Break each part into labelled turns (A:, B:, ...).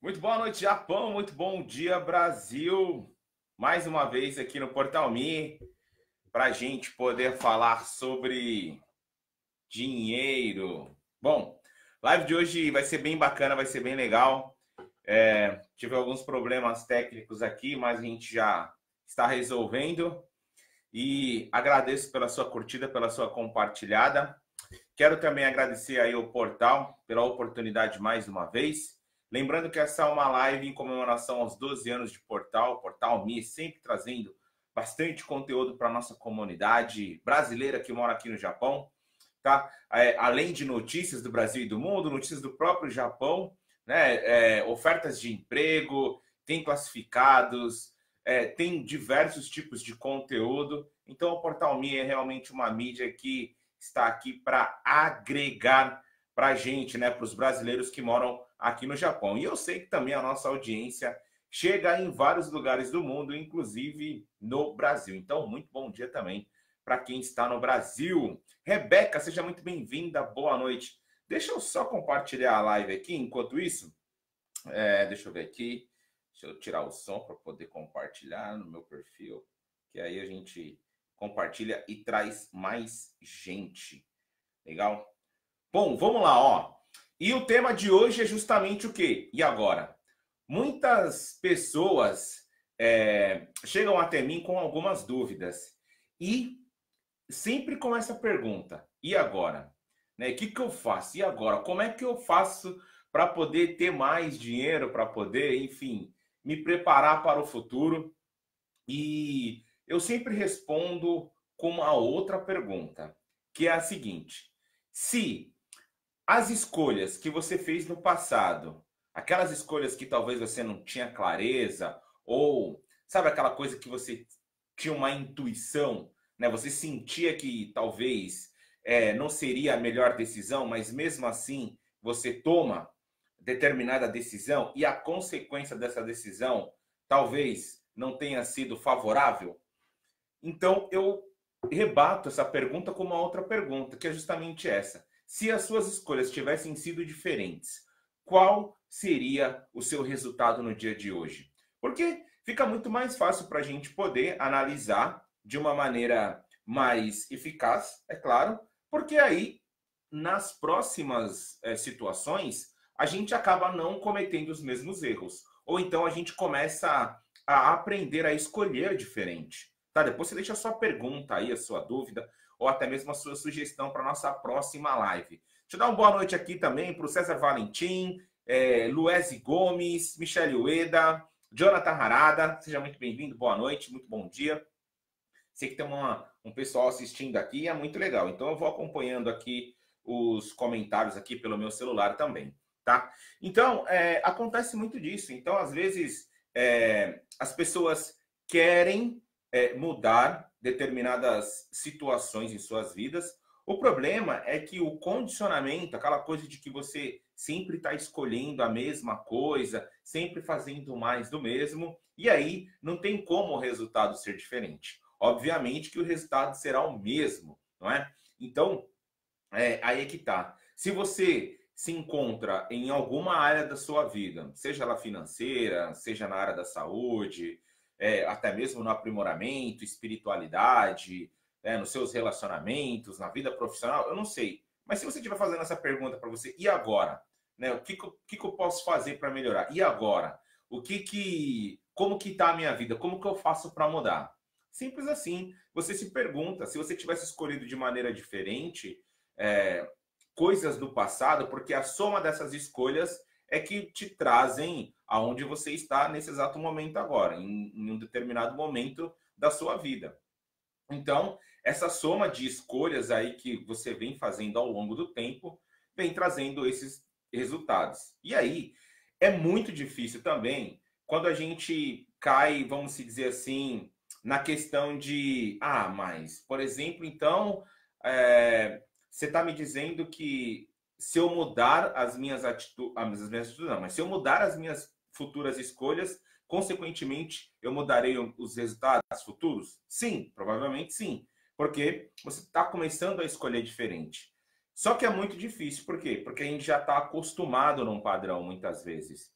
A: Muito boa noite, Japão. Muito bom dia, Brasil. Mais uma vez aqui no Portal Me, para a gente poder falar sobre dinheiro. Bom, live de hoje vai ser bem bacana, vai ser bem legal. É, tive alguns problemas técnicos aqui, mas a gente já está resolvendo. E agradeço pela sua curtida, pela sua compartilhada. Quero também agradecer aí ao portal pela oportunidade mais uma vez. Lembrando que essa é uma live em comemoração aos 12 anos de portal, Portal Mi, sempre trazendo bastante conteúdo para a nossa comunidade brasileira que mora aqui no Japão. Tá? É, além de notícias do Brasil e do mundo, notícias do próprio Japão, né? É, ofertas de emprego, tem classificados, é, tem diversos tipos de conteúdo. Então, o Portal Mi é realmente uma mídia que está aqui para agregar para a gente, né, para os brasileiros que moram aqui no Japão. E eu sei que também a nossa audiência chega em vários lugares do mundo, inclusive no Brasil. Então, muito bom dia também para quem está no Brasil. Rebeca, seja muito bem-vinda, boa noite. Deixa eu só compartilhar a live aqui, enquanto isso. É, deixa eu ver aqui. Deixa eu tirar o som para poder compartilhar no meu perfil, que aí a gente compartilha e traz mais gente. Legal? Bom, vamos lá, ó. E o tema de hoje é justamente o quê? E agora? Muitas pessoas é, chegam até mim com algumas dúvidas e sempre com essa pergunta: e agora? Né? O que, que eu faço? E agora? Como é que eu faço para poder ter mais dinheiro, para poder, enfim, me preparar para o futuro? E eu sempre respondo com uma outra pergunta, que é a seguinte: se as escolhas que você fez no passado, aquelas escolhas que talvez você não tinha clareza, ou sabe aquela coisa que você tinha uma intuição, né? Você sentia que talvez é, não seria a melhor decisão, mas mesmo assim você toma determinada decisão e a consequência dessa decisão talvez não tenha sido favorável. Então eu rebato essa pergunta com uma outra pergunta, que é justamente essa. Se as suas escolhas tivessem sido diferentes, qual seria o seu resultado no dia de hoje? Porque fica muito mais fácil para a gente poder analisar de uma maneira mais eficaz, é claro, porque aí nas próximas é, situações a gente acaba não cometendo os mesmos erros, ou então a gente começa a, a aprender a escolher diferente. Tá? Depois você deixa a sua pergunta aí, a sua dúvida, ou até mesmo a sua sugestão para nossa próxima live. Deixa eu dar uma boa noite aqui também para o César Valentim, é, Luese Gomes, Michele Ueda, Jonathan Harada. Seja muito bem-vindo, boa noite, muito bom dia. Sei que tem uma, um pessoal assistindo aqui, é muito legal. Então eu vou acompanhando aqui os comentários aqui pelo meu celular também, tá? Então, é, acontece muito disso. Então, às vezes, é, as pessoas querem é, mudar determinadas situações em suas vidas. O problema é que o condicionamento, aquela coisa de que você sempre está escolhendo a mesma coisa, sempre fazendo mais do mesmo, e aí não tem como o resultado ser diferente. Obviamente que o resultado será o mesmo, não é? Então, é, aí é que tá. Se você se encontra em alguma área da sua vida, seja ela financeira, seja na área da saúde, é, até mesmo no aprimoramento, espiritualidade, né, nos seus relacionamentos, na vida profissional, eu não sei. Mas se você estiver fazendo essa pergunta para você, e agora? Né, o que, que, que eu posso fazer para melhorar? E agora? O que que, como que está a minha vida? Como que eu faço para mudar? Simples assim. Você se pergunta, se você tivesse escolhido de maneira diferente é, coisas do passado, porque a soma dessas escolhas é que te trazem aonde você está nesse exato momento agora, em, em um determinado momento da sua vida. Então, essa soma de escolhas aí que você vem fazendo ao longo do tempo vem trazendo esses resultados. E aí é muito difícil também quando a gente cai, vamos dizer assim, na questão de ah, mas, por exemplo, então é, você está me dizendo que se eu mudar as minhas atitudes, as minhas atitudes não, mas se eu mudar as minhas futuras escolhas, consequentemente, eu mudarei os resultados futuros? Sim, provavelmente sim. Porque você está começando a escolher diferente. Só que é muito difícil, por quê? Porque a gente já está acostumado num padrão muitas vezes.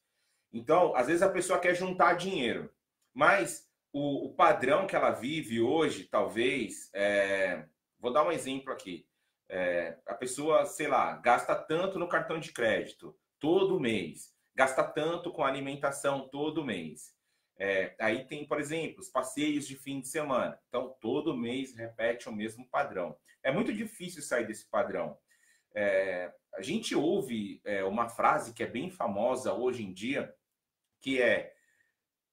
A: Então, às vezes a pessoa quer juntar dinheiro, mas o, o padrão que ela vive hoje, talvez, é... vou dar um exemplo aqui. É... a pessoa, sei lá, gasta tanto no cartão de crédito todo mês, gasta tanto com alimentação todo mês. É, aí tem, por exemplo, os passeios de fim de semana. Então, todo mês repete o mesmo padrão. É muito difícil sair desse padrão. É, a gente ouve é, uma frase que é bem famosa hoje em dia, que é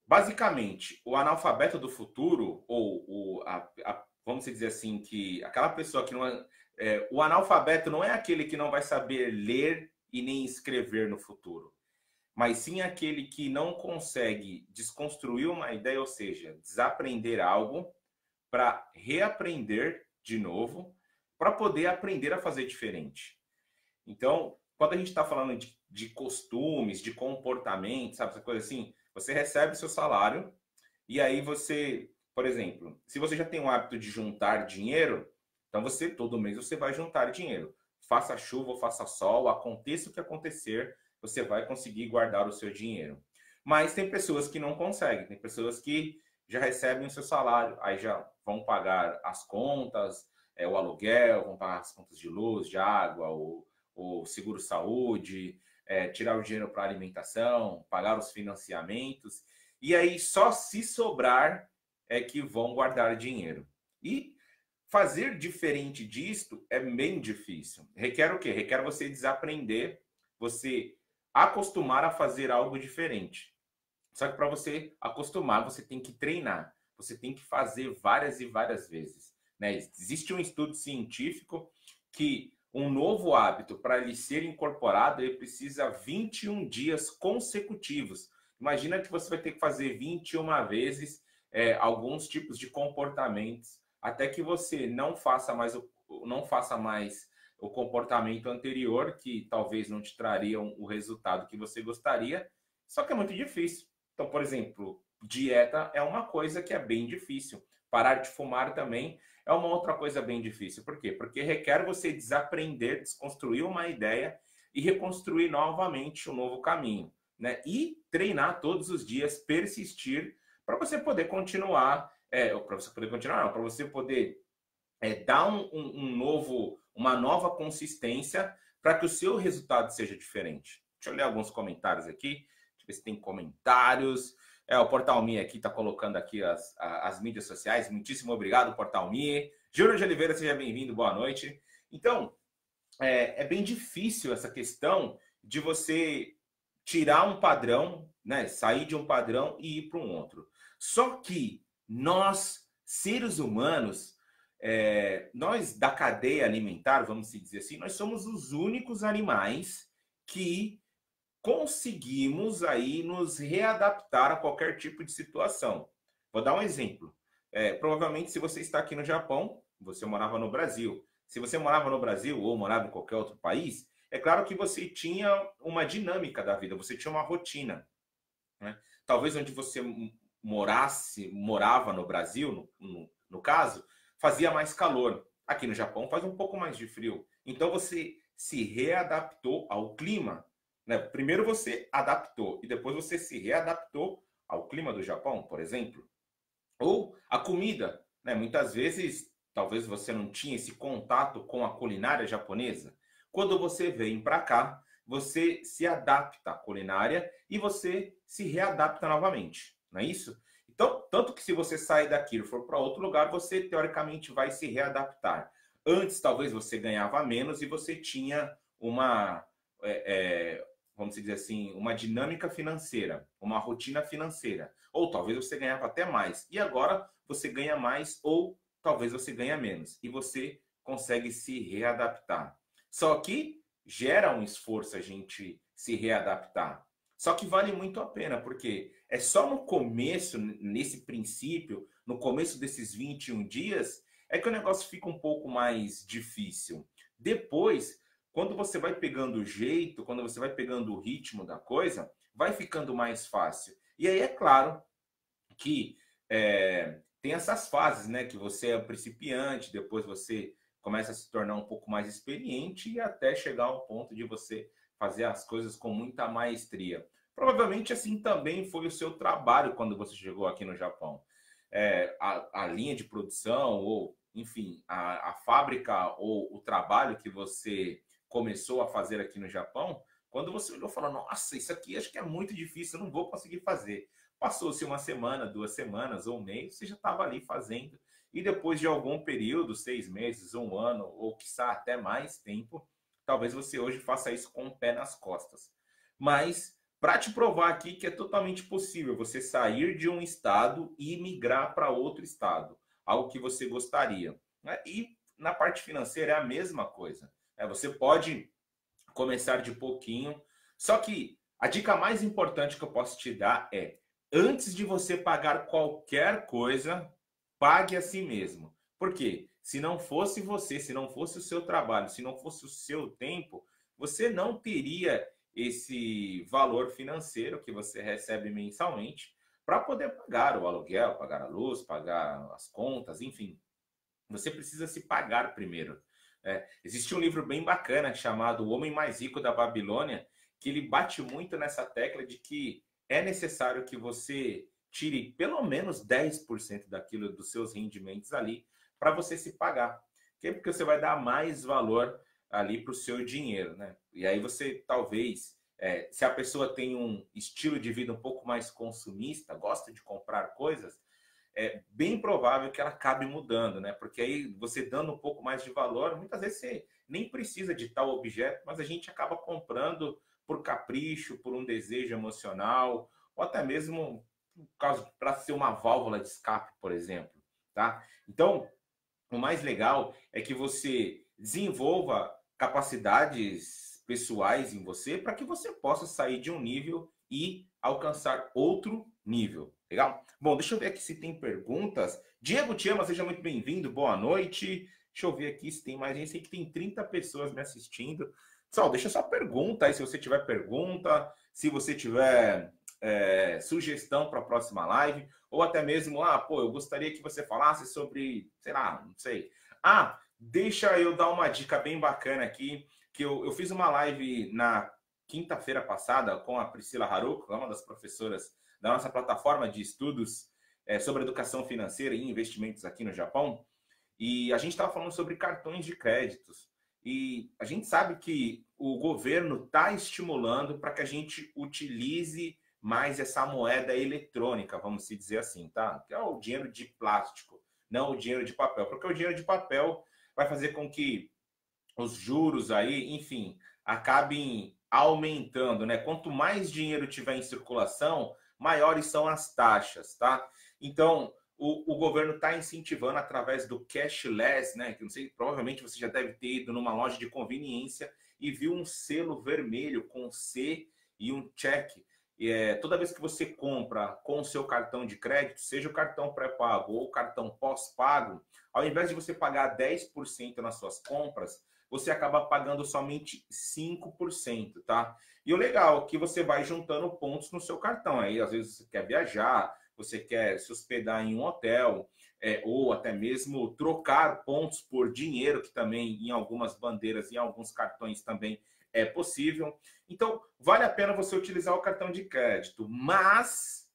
A: basicamente o analfabeto do futuro, ou a, a, vamos dizer assim, que aquela pessoa que não é, é, o analfabeto não é aquele que não vai saber ler e nem escrever no futuro mas sim aquele que não consegue desconstruir uma ideia, ou seja, desaprender algo para reaprender de novo, para poder aprender a fazer diferente. Então, quando a gente está falando de, de, costumes, de comportamento, sabe, essa coisa assim, você recebe seu salário e aí você, por exemplo, se você já tem o hábito de juntar dinheiro, então você todo mês você vai juntar dinheiro. Faça chuva faça sol, aconteça o que acontecer, você vai conseguir guardar o seu dinheiro. Mas tem pessoas que não conseguem, tem pessoas que já recebem o seu salário, aí já vão pagar as contas, é, o aluguel, vão pagar as contas de luz, de água, o, o seguro-saúde, é, tirar o dinheiro para alimentação, pagar os financiamentos, e aí só se sobrar é que vão guardar dinheiro. E fazer diferente disto é bem difícil. Requer o quê? Requer você desaprender, você acostumar a fazer algo diferente. Só que para você acostumar, você tem que treinar. Você tem que fazer várias e várias vezes. Né? Existe um estudo científico que um novo hábito, para ele ser incorporado, ele precisa 21 dias consecutivos. Imagina que você vai ter que fazer 21 vezes é, alguns tipos de comportamentos até que você não faça mais, não faça mais o comportamento anterior, que talvez não te trariam o resultado que você gostaria, só que é muito difícil. Então, por exemplo, dieta é uma coisa que é bem difícil. Parar de fumar também é uma outra coisa bem difícil. Por quê? Porque requer você desaprender, desconstruir uma ideia e reconstruir novamente um novo caminho. Né? E treinar todos os dias, persistir, para você poder continuar, é, para você poder continuar, para você poder é, dar um, um, um novo uma nova consistência para que o seu resultado seja diferente. Deixa eu ler alguns comentários aqui. Deixa eu ver se tem comentários. É, o Portal Mi aqui está colocando aqui as, as mídias sociais. Muitíssimo obrigado, Portal Mi. Júlio de Oliveira, seja bem-vindo, boa noite. Então, é, é, bem difícil essa questão de você tirar um padrão, né, sair de um padrão e ir para um outro. Só que nós, seres humanos, é, nós da cadeia alimentar, vamos dizer assim, nós somos os únicos animais que conseguimos aí nos readaptar a qualquer tipo de situação. Vou dar um exemplo. É, provavelmente, se você está aqui no Japão, você morava no Brasil. Se você morava no Brasil ou morava em qualquer outro país, é claro que você tinha uma dinâmica da vida, você tinha uma rotina. Né? Talvez onde você morasse, morava no Brasil, no, no, no caso, fazia mais calor. Aqui no Japão faz um pouco mais de frio. Então você se readaptou ao clima. Né? Primeiro você adaptou e depois você se readaptou ao clima do Japão, por exemplo. Ou a comida. Né? Muitas vezes, talvez você não tinha esse contato com a culinária japonesa. Quando você vem para cá, você se adapta à culinária e você se readapta novamente. Não é isso? Então, tanto que se você sair daqui e for para outro lugar, você teoricamente vai se readaptar. Antes, talvez você ganhava menos e você tinha uma, é, é, vamos dizer assim, uma dinâmica financeira, uma rotina financeira. Ou talvez você ganhava até mais. E agora você ganha mais ou talvez você ganha menos. E você consegue se readaptar. Só que gera um esforço a gente se readaptar. Só que vale muito a pena, porque é só no começo, nesse princípio, no começo desses 21 dias, é que o negócio fica um pouco mais difícil. Depois, quando você vai pegando o jeito, quando você vai pegando o ritmo da coisa, vai ficando mais fácil. E aí é claro que é, tem essas fases, né? Que você é principiante, depois você começa a se tornar um pouco mais experiente e até chegar ao ponto de você fazer as coisas com muita maestria. Provavelmente assim também foi o seu trabalho quando você chegou aqui no Japão. É, a, a, linha de produção, ou enfim, a, a fábrica ou o trabalho que você começou a fazer aqui no Japão, quando você olhou e falou, nossa, isso aqui acho que é muito difícil, eu não vou conseguir fazer. Passou-se uma semana, duas semanas ou um mês, você já estava ali fazendo. E depois de algum período, seis meses, um ano, ou quiçá até mais tempo, talvez você hoje faça isso com o pé nas costas. Mas para te provar aqui que é totalmente possível você sair de um estado e migrar para outro estado, algo que você gostaria. Né? E na parte financeira é a mesma coisa. Né? Você pode começar de pouquinho, só que a dica mais importante que eu posso te dar é: antes de você pagar qualquer coisa, pague a si mesmo. Por quê? Se não fosse você, se não fosse o seu trabalho, se não fosse o seu tempo, você não teria esse valor financeiro que você recebe mensalmente para poder pagar o aluguel, pagar a luz, pagar as contas, enfim. Você precisa se pagar primeiro. É, existe um livro bem bacana chamado O Homem Mais Rico da Babilônia, que ele bate muito nessa tecla de que é necessário que você tire pelo menos 10% daquilo dos seus rendimentos ali para você se pagar. Porque você vai dar mais valor ali para o seu dinheiro, né? E aí você talvez, é, se a pessoa tem um estilo de vida um pouco mais consumista, gosta de comprar coisas, é bem provável que ela acabe mudando, né? Porque aí você dando um pouco mais de valor, muitas vezes você nem precisa de tal objeto, mas a gente acaba comprando por capricho, por um desejo emocional, ou até mesmo para ser uma válvula de escape, por exemplo, tá? Então, o mais legal é que você desenvolva capacidades pessoais em você para que você possa sair de um nível e alcançar outro nível. Legal? Bom, deixa eu ver aqui se tem perguntas. Diego Tiama, seja muito bem-vindo. Boa noite. Deixa eu ver aqui se tem mais gente. Sei que tem 30 pessoas me assistindo. Pessoal, deixa sua pergunta aí se você tiver pergunta, se você tiver é, sugestão para a próxima live, ou até mesmo, ah, pô, eu gostaria que você falasse sobre, sei lá, não sei. Ah, Deixa eu dar uma dica bem bacana aqui, que eu, eu fiz uma live na quinta-feira passada com a Priscila Haruko, uma das professoras da nossa plataforma de estudos é, sobre educação financeira e investimentos aqui no Japão. E a gente estava falando sobre cartões de créditos. E a gente sabe que o governo está estimulando para que a gente utilize mais essa moeda eletrônica, vamos se dizer assim, tá? Que é o dinheiro de plástico, não o dinheiro de papel. Porque o dinheiro de papel vai fazer com que os juros aí, enfim, acabem aumentando, né? Quanto mais dinheiro tiver em circulação, maiores são as taxas, tá? Então, o, o governo está incentivando através do cashless, né? Que não sei, provavelmente você já deve ter ido numa loja de conveniência e viu um selo vermelho com C e um check. É, toda vez que você compra com o seu cartão de crédito, seja o cartão pré-pago ou o cartão pós-pago, ao invés de você pagar 10% nas suas compras, você acaba pagando somente 5%, tá? E o legal é que você vai juntando pontos no seu cartão. Aí, às vezes, você quer viajar, você quer se hospedar em um hotel, é, ou até mesmo trocar pontos por dinheiro, que também em algumas bandeiras, em alguns cartões também é possível. Então, vale a pena você utilizar o cartão de crédito, mas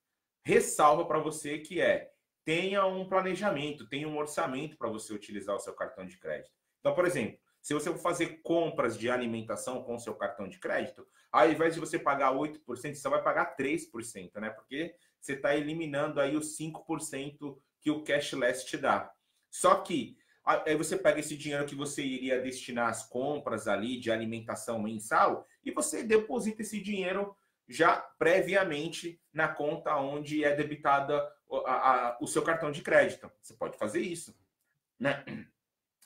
A: ressalva para você que é tenha um planejamento, tenha um orçamento para você utilizar o seu cartão de crédito. Então, por exemplo, se você for fazer compras de alimentação com o seu cartão de crédito, ao invés de você pagar 8%, você vai pagar 3%, né? Porque você está eliminando aí os 5% que o cashless te dá. Só que aí você pega esse dinheiro que você iria destinar às compras ali de alimentação mensal e você deposita esse dinheiro já previamente na conta onde é debitada o seu cartão de crédito. Você pode fazer isso, né?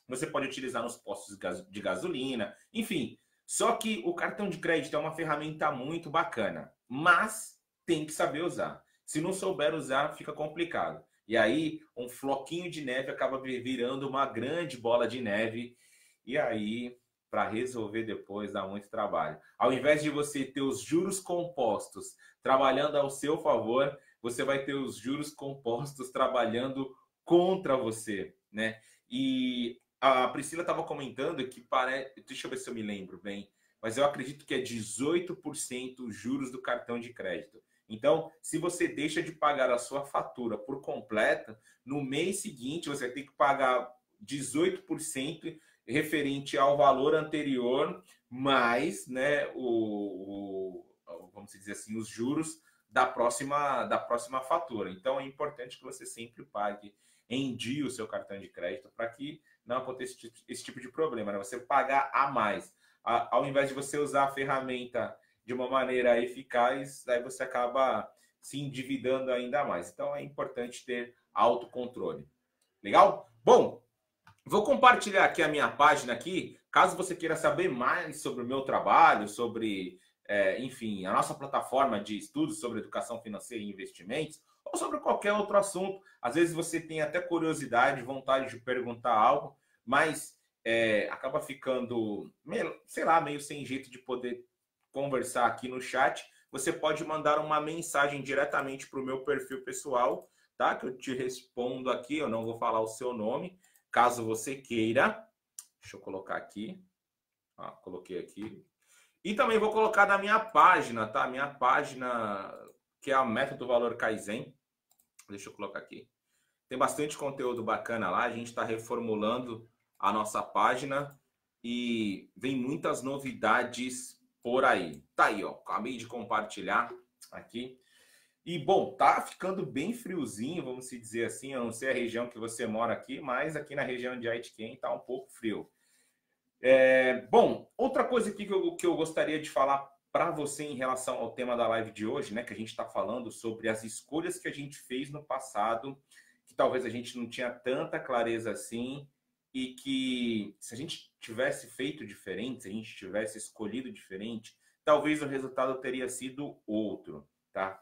A: Você pode utilizar nos postos de gasolina, enfim. Só que o cartão de crédito é uma ferramenta muito bacana, mas tem que saber usar. Se não souber usar, fica complicado. E aí, um floquinho de neve acaba virando uma grande bola de neve. E aí, para resolver depois dá muito trabalho. Ao invés de você ter os juros compostos trabalhando ao seu favor, você vai ter os juros compostos trabalhando contra você, né? E a Priscila estava comentando que parece, deixa eu ver se eu me lembro bem, mas eu acredito que é 18% juros do cartão de crédito. Então, se você deixa de pagar a sua fatura por completa, no mês seguinte você ter que pagar 18% referente ao valor anterior, mais né, o, o, vamos dizer assim, os juros da próxima, da próxima fatura. Então é importante que você sempre pague em dia o seu cartão de crédito para que não aconteça esse tipo de problema, né? Você pagar a mais. A, ao invés de você usar a ferramenta de uma maneira eficaz, aí você acaba se endividando ainda mais. Então é importante ter autocontrole. Legal? Bom, vou compartilhar aqui a minha página aqui, caso você queira saber mais sobre o meu trabalho, sobre é, enfim, a nossa plataforma de estudos sobre educação financeira e investimentos, ou sobre qualquer outro assunto. Às vezes você tem até curiosidade, vontade de perguntar algo, mas é, acaba ficando, sei lá, meio sem jeito de poder conversar aqui no chat. Você pode mandar uma mensagem diretamente para o meu perfil pessoal, tá? Que eu te respondo aqui. Eu não vou falar o seu nome, caso você queira. Deixa eu colocar aqui. Coloquei aqui. E também vou colocar na minha página, tá? Minha página, que é a Método Valor Kaizen. Deixa eu colocar aqui. Tem bastante conteúdo bacana lá. A gente está reformulando a nossa página e vem muitas novidades por aí. Tá aí, ó. Acabei de compartilhar aqui. E bom, tá ficando bem friozinho, vamos se dizer assim. Eu não sei a região que você mora aqui, mas aqui na região de Aitken tá um pouco frio. É, bom, outra coisa aqui que eu, que eu gostaria de falar para você em relação ao tema da live de hoje, né? Que a gente está falando sobre as escolhas que a gente fez no passado, que talvez a gente não tinha tanta clareza assim, e que se a gente tivesse feito diferente, se a gente tivesse escolhido diferente, talvez o resultado teria sido outro, tá?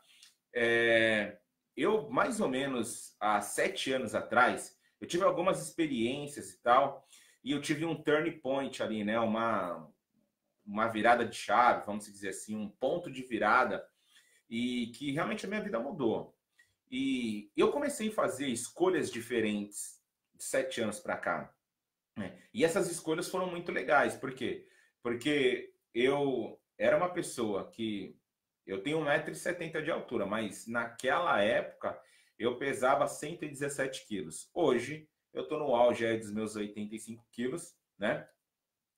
A: É, eu, mais ou menos há sete anos atrás, eu tive algumas experiências e tal, e eu tive um turn point ali, né? Uma, uma virada de chave, vamos dizer assim, um ponto de virada, e que realmente a minha vida mudou. E eu comecei a fazer escolhas diferentes de sete anos para cá. Né? E essas escolhas foram muito legais. Por quê? Porque eu era uma pessoa que. Eu tenho 1,70m de altura, mas naquela época eu pesava 117 quilos. Hoje eu estou no auge dos meus 85 quilos, né?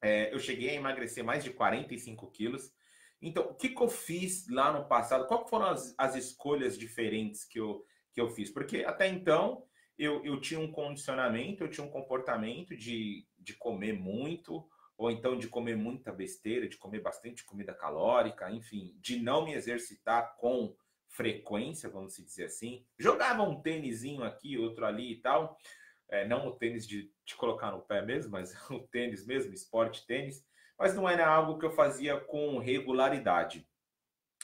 A: É, eu cheguei a emagrecer mais de 45 quilos. Então, o que, que eu fiz lá no passado? Quais foram as, as escolhas diferentes que eu, que eu fiz? Porque até então eu, eu tinha um condicionamento, eu tinha um comportamento de, de comer muito, ou então de comer muita besteira, de comer bastante comida calórica, enfim, de não me exercitar com frequência, vamos dizer assim. Jogava um tênisinho aqui, outro ali e tal é, não o tênis de, de colocar no pé mesmo, mas o tênis mesmo, esporte tênis, mas não era algo que eu fazia com regularidade.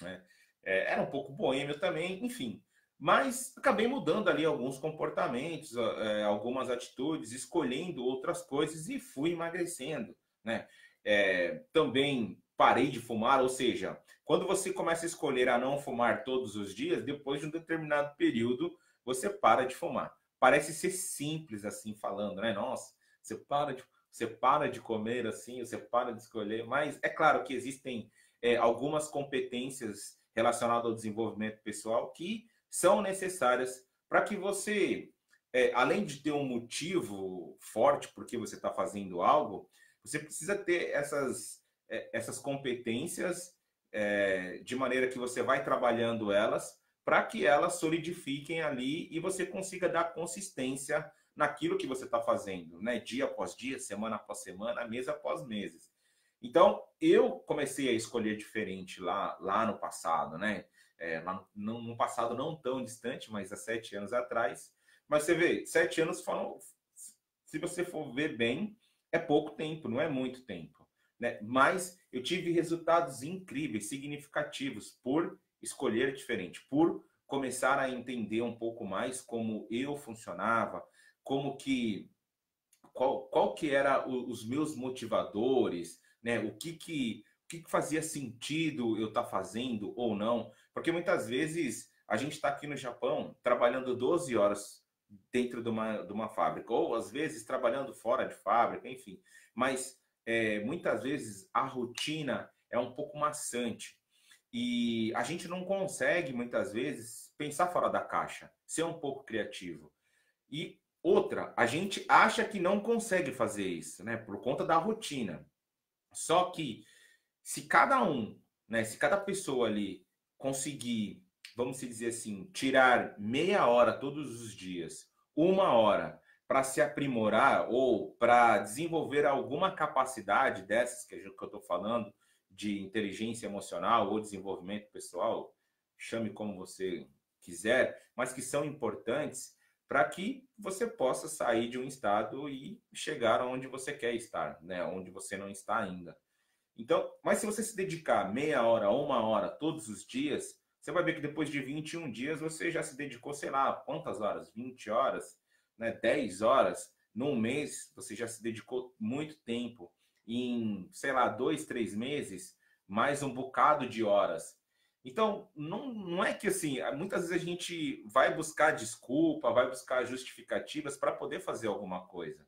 A: Né? É, era um pouco boêmio também, enfim. Mas acabei mudando ali alguns comportamentos, é, algumas atitudes, escolhendo outras coisas e fui emagrecendo. Né? É, também parei de fumar, ou seja, quando você começa a escolher a não fumar todos os dias, depois de um determinado período, você para de fumar parece ser simples assim falando, né? Nossa, você para de, você para de comer assim, você para de escolher, mas é claro que existem é, algumas competências relacionadas ao desenvolvimento pessoal que são necessárias para que você, é, além de ter um motivo forte porque você está fazendo algo, você precisa ter essas, é, essas competências é, de maneira que você vai trabalhando elas para que elas solidifiquem ali e você consiga dar consistência naquilo que você está fazendo, né? Dia após dia, semana após semana, mês após meses. Então, eu comecei a escolher diferente lá, lá no passado, né? É, no, passado não tão distante, mas há sete anos atrás. Mas você vê, sete anos foram, se você for ver bem, é pouco tempo, não é muito tempo. Né? Mas eu tive resultados incríveis, significativos, por escolher diferente, por começar a entender um pouco mais como eu funcionava, como que qual, qual que era o, os meus motivadores, né? O que que o que, que fazia sentido eu estar tá fazendo ou não? Porque muitas vezes a gente está aqui no Japão trabalhando 12 horas dentro de uma, de uma fábrica, ou às vezes trabalhando fora de fábrica, enfim. Mas é, muitas vezes a rotina é um pouco maçante. E a gente não consegue, muitas vezes, pensar fora da caixa, ser um pouco criativo. E outra, a gente acha que não consegue fazer isso, né? Por conta da rotina. Só que se cada um, né? Se cada pessoa ali conseguir, vamos dizer assim, tirar meia hora todos os dias, uma hora para se aprimorar ou para desenvolver alguma capacidade dessas que eu estou falando, de inteligência emocional ou desenvolvimento pessoal, chame como você quiser, mas que são importantes para que você possa sair de um estado e chegar onde você quer estar, né? Onde você não está ainda. Então, mas se você se dedicar meia hora, uma hora todos os dias, você vai ver que depois de 21 dias você já se dedicou, sei lá, quantas horas? 20 horas, né? 10 horas. Num mês, você já se dedicou muito tempo em, sei lá, dois, três meses, mais um bocado de horas. Então, não, não é que assim, muitas vezes a gente vai buscar desculpa, vai buscar justificativas para poder fazer alguma coisa.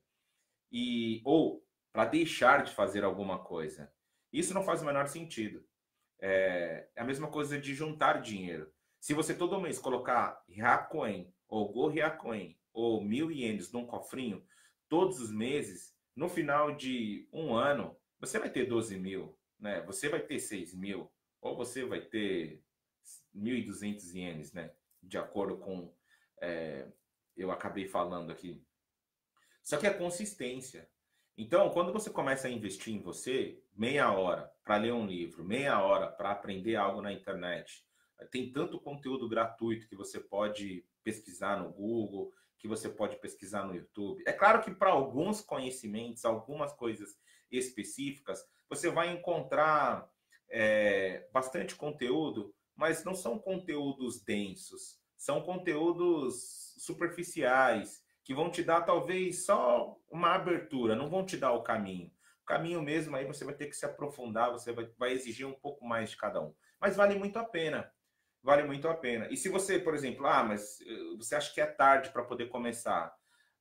A: E ou para deixar de fazer alguma coisa. Isso não faz o menor sentido. É, é a mesma coisa de juntar dinheiro. Se você todo mês colocar Riacoin ou Go Riacoin ou mil ienes num cofrinho todos os meses, no final de um ano, você vai ter 12 mil, né? Você vai ter 6 mil, ou você vai ter 1.200 ienes, né? De acordo com é, eu acabei falando aqui. Só que é consistência. Então, quando você começa a investir em você, meia hora para ler um livro, meia hora para aprender algo na internet, tem tanto conteúdo gratuito que você pode pesquisar no Google, que você pode pesquisar no YouTube. É claro que para alguns conhecimentos, algumas coisas específicas, você vai encontrar é, bastante conteúdo, mas não são conteúdos densos, são conteúdos superficiais, que vão te dar talvez só uma abertura, não vão te dar o caminho. O caminho mesmo aí você vai ter que se aprofundar, você vai, vai exigir um pouco mais de cada um. Mas vale muito a pena vale muito a pena. E se você, por exemplo, ah, mas eh, você acha que é tarde para poder começar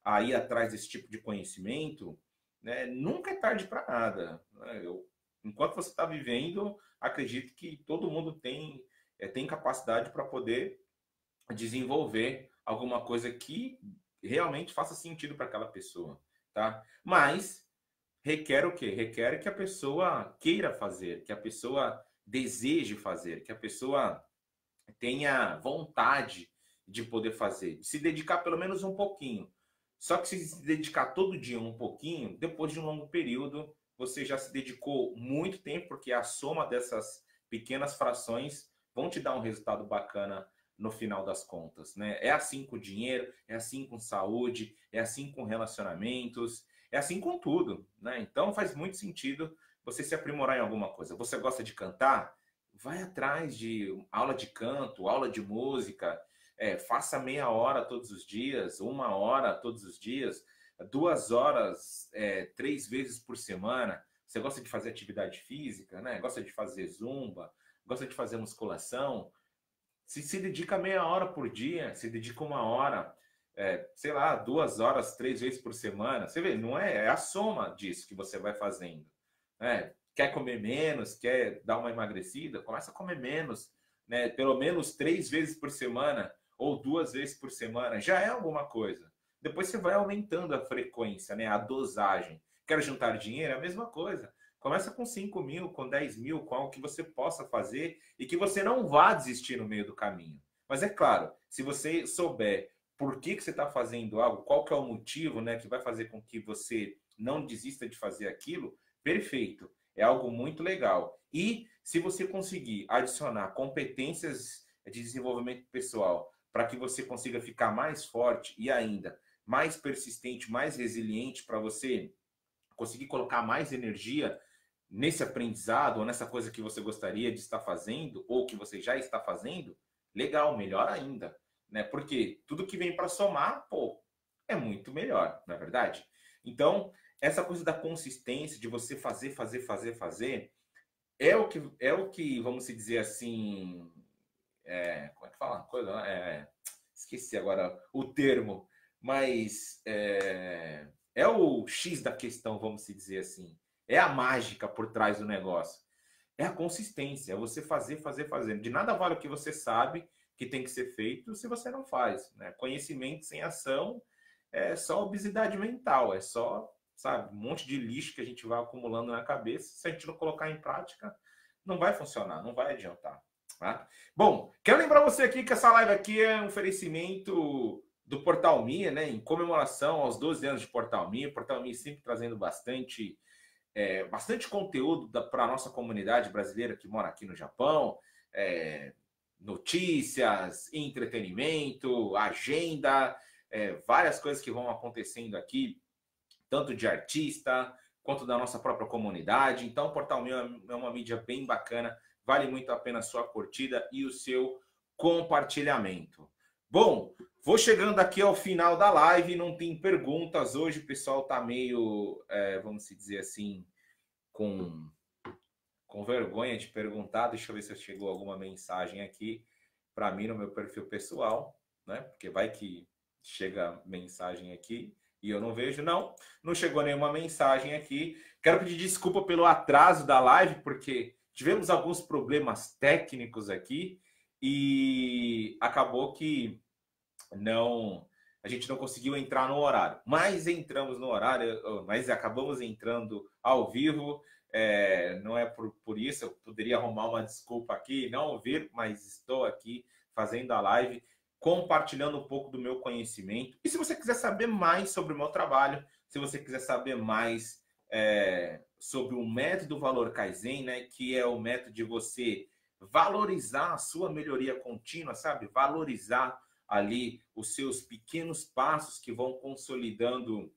A: a ir atrás desse tipo de conhecimento, né? Nunca é tarde para nada. Né? Eu, enquanto você está vivendo, acredito que todo mundo tem, é, tem capacidade para poder desenvolver alguma coisa que realmente faça sentido para aquela pessoa, tá? Mas requer o quê? Requer que a pessoa queira fazer, que a pessoa deseje fazer, que a pessoa tenha vontade de poder fazer, de se dedicar pelo menos um pouquinho. Só que se se dedicar todo dia um pouquinho, depois de um longo período, você já se dedicou muito tempo, porque a soma dessas pequenas frações vão te dar um resultado bacana no final das contas, né? É assim com dinheiro, é assim com saúde, é assim com relacionamentos, é assim com tudo, né? Então faz muito sentido você se aprimorar em alguma coisa. Você gosta de cantar? vai atrás de aula de canto, aula de música, é, faça meia hora todos os dias, uma hora todos os dias, duas horas, é, três vezes por semana. Você gosta de fazer atividade física, né? Gosta de fazer zumba, gosta de fazer musculação. Se se dedica meia hora por dia, se dedica uma hora, é, sei lá, duas horas, três vezes por semana. Você vê, não é, é a soma disso que você vai fazendo. Né? quer comer menos, quer dar uma emagrecida, começa a comer menos, né? Pelo menos três vezes por semana ou duas vezes por semana, já é alguma coisa. Depois você vai aumentando a frequência, né? A dosagem. Quer juntar dinheiro? É a mesma coisa. Começa com 5 mil, com 10 mil, com algo que você possa fazer e que você não vá desistir no meio do caminho. Mas é claro, se você souber por que, que você está fazendo algo, qual que é o motivo né, que vai fazer com que você não desista de fazer aquilo, perfeito. É algo muito legal. E se você conseguir adicionar competências de desenvolvimento pessoal para que você consiga ficar mais forte e ainda mais persistente, mais resiliente para você conseguir colocar mais energia nesse aprendizado ou nessa coisa que você gostaria de estar fazendo ou que você já está fazendo, legal, melhor ainda, né? Porque tudo que vem para somar, pô, é muito melhor, não é verdade? Então, essa coisa da consistência, de você fazer, fazer, fazer, fazer, é o que, é o que vamos dizer assim. É, como é que fala? Coisa, é, esqueci agora o termo, mas é, é o X da questão, vamos dizer assim. É a mágica por trás do negócio. É a consistência, é você fazer, fazer, fazer. De nada vale o que você sabe que tem que ser feito se você não faz. Né? Conhecimento sem ação é só obesidade mental, é só, sabe, um monte de lixo que a gente vai acumulando na cabeça. Se a gente não colocar em prática, não vai funcionar, não vai adiantar. Tá? Bom, quero lembrar você aqui que essa live aqui é um oferecimento do Portal Minha, né? Em comemoração aos 12 anos de Portal Minha. Portal Minha sempre trazendo bastante, é, bastante conteúdo para a nossa comunidade brasileira que mora aqui no Japão. É, notícias, entretenimento, agenda, é, várias coisas que vão acontecendo aqui, tanto de artista quanto da nossa própria comunidade. Então, o Portal Meu é uma mídia bem bacana, vale muito a pena a sua curtida e o seu compartilhamento. Bom, vou chegando aqui ao final da live, não tem perguntas. Hoje o pessoal está meio, é, vamos dizer assim, com com vergonha de perguntar. Deixa eu ver se chegou alguma mensagem aqui para mim no meu perfil pessoal, né? Porque vai que chega mensagem aqui e eu não vejo, não. Não chegou nenhuma mensagem aqui. Quero pedir desculpa pelo atraso da live, porque tivemos alguns problemas técnicos aqui e acabou que não a gente não conseguiu entrar no horário, mas entramos no horário, mas acabamos entrando ao vivo. É, não é por, por isso, eu poderia arrumar uma desculpa aqui, não ouvir, mas estou aqui fazendo a live, compartilhando um pouco do meu conhecimento. E se você quiser saber mais sobre o meu trabalho, se você quiser saber mais é, sobre o método Valor Kaizen, né, que é o método de você valorizar a sua melhoria contínua, sabe? Valorizar ali os seus pequenos passos que vão consolidando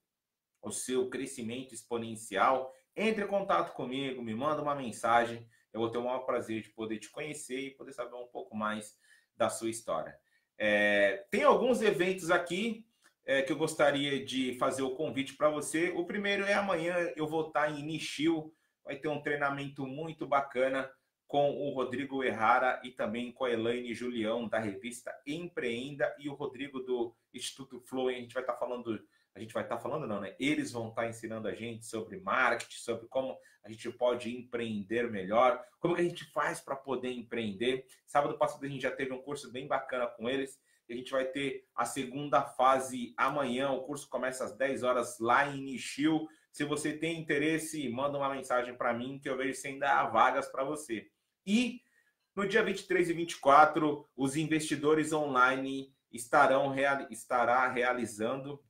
A: o seu crescimento exponencial entre em contato comigo, me manda uma mensagem. Eu vou ter o maior prazer de poder te conhecer e poder saber um pouco mais da sua história. É, tem alguns eventos aqui é, que eu gostaria de fazer o convite para você. O primeiro é amanhã, eu vou estar em Nishio. Vai ter um treinamento muito bacana com o Rodrigo Errara e também com a Elaine Julião, da revista Empreenda, e o Rodrigo do Instituto Flow. A gente vai estar falando a gente vai estar tá falando, não, né? Eles vão estar tá ensinando a gente sobre marketing, sobre como a gente pode empreender melhor, como que a gente faz para poder empreender. Sábado passado a gente já teve um curso bem bacana com eles. E a gente vai ter a segunda fase amanhã. O curso começa às 10 horas lá em Nishio. Se você tem interesse, manda uma mensagem para mim que eu vejo se ainda há vagas para você. E no dia 23 e 24, os investidores online estarão estará realizando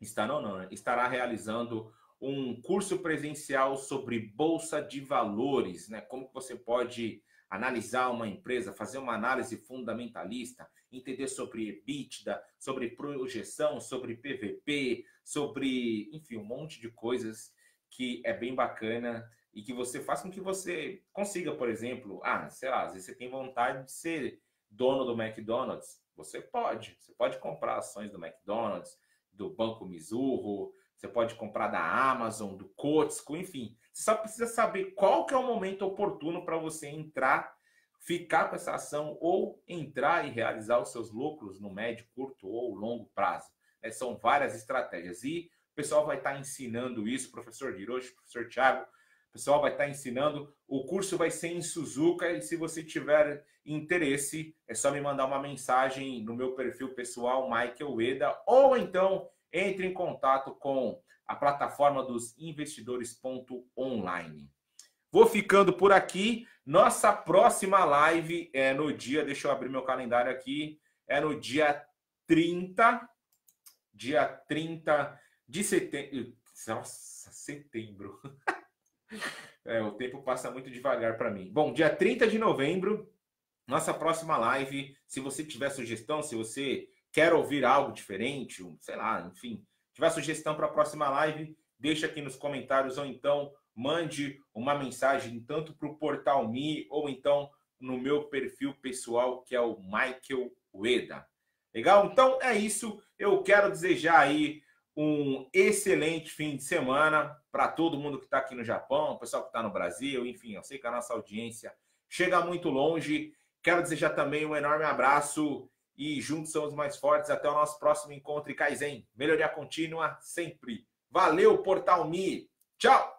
A: estará, não, né? estará realizando um curso presencial sobre bolsa de valores, né? Como você pode analisar uma empresa, fazer uma análise fundamentalista, entender sobre EBITDA, sobre projeção, sobre PVP, sobre, enfim, um monte de coisas que é bem bacana e que você faz com que você consiga, por exemplo, ah, sei lá, às vezes você tem vontade de ser dono do McDonald's, você pode, você pode comprar ações do McDonald's, do Banco Mizuho, você pode comprar da Amazon, do Cotisco, enfim. Você só precisa saber qual que é o momento oportuno para você entrar, ficar com essa ação ou entrar e realizar os seus lucros no médio, curto ou longo prazo. É, são várias estratégias. E o pessoal vai estar ensinando isso, professor Hiroshi, professor Thiago, o pessoal vai estar ensinando. O curso vai ser em Suzuka e se você tiver interesse, é só me mandar uma mensagem no meu perfil pessoal, Michael Eda, ou então entre em contato com a plataforma dos investidores.online. Vou ficando por aqui. Nossa próxima live é no dia, deixa eu abrir meu calendário aqui, é no dia 30, dia 30 de setembro. Nossa, setembro. É, o tempo passa muito devagar para mim. Bom, dia 30 de novembro, nossa próxima live, se você tiver sugestão, se você quer ouvir algo diferente, sei lá, enfim, tiver sugestão para a próxima live, deixa aqui nos comentários ou então mande uma mensagem tanto para o Portal Me ou então no meu perfil pessoal, que é o Michael Ueda. Legal? Então é isso. Eu quero desejar aí um excelente fim de semana para todo mundo que está aqui no Japão, pessoal que está no Brasil, enfim, eu sei que a nossa audiência chega muito longe Quero desejar também um enorme abraço e juntos somos mais fortes. Até o nosso próximo encontro e Kaizen. Melhoria contínua sempre. Valeu, Portal Me. Tchau!